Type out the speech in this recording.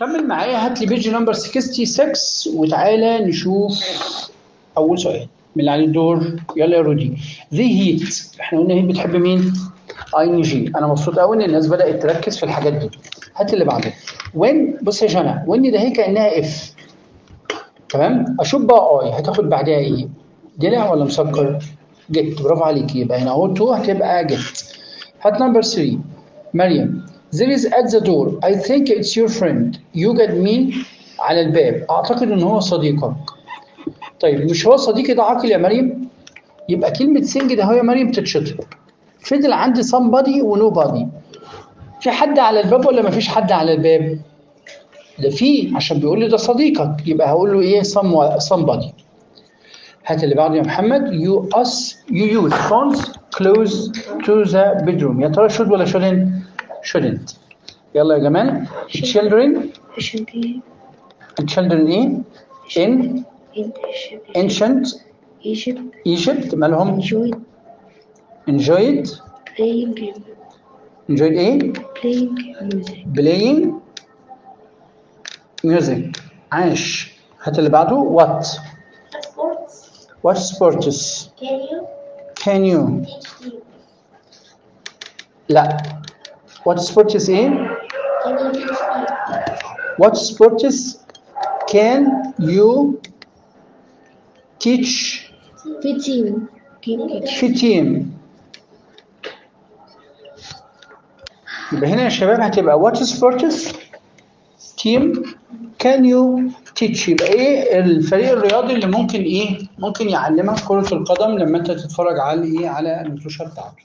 كمل معايا. هات لي بيج نمبر 66 وتعالى نشوف أول سؤال. من اللي عليه الدور. يلا يا رودي. ذي هيت إحنا قلنا هي بتحب مين؟ اي جي أنا مبسوط قوي إن الناس بدأت تركز في الحاجات دي. هات اللي بعده وين بص يا جماعة وين ده هي كأنها اف تمام؟ أشوف بقى اي هتاخد بعدها إيه؟ دلع ولا مسكر؟ جيت برافو عليك. يبقى هنا أهو 2 هتبقى جيت هات number 3 مريم. There is at the door. I think it's your friend. يوجد مين على الباب. أعتقد ان هو صديقك. طيب مش هو صديقي ده عاقل يا مريم؟ يبقى كلمة سنج ده هو يا مريم تتشطب فضل عندي somebody و nobody. في حد على الباب ولا مفيش حد على الباب؟ ده في عشان بيقول لي ده صديقك. يبقى هقول له إيه؟ some somebody. هات اللي بعده يا محمد. You us you use phones close to the bedroom. يا ترى should ولا shouldn't shouldn't يلا يا جمال children children إيه in in ancient Egypt Egypt مالهم enjoyed enjoyed playing enjoyed إيه playing music playing music عاش هات اللي بعده what Sports. what sports Can you can you? لا what إيه you teach me? what sports can you teach? في تيم يبقى هنا يا شباب هتبقى what sports team can you teach يبقى إيه الفريق الرياضي اللي ممكن إيه؟ ممكن يعلمك كرة القدم لما أنت تتفرج على إيه؟ على النتوشة بتاعته.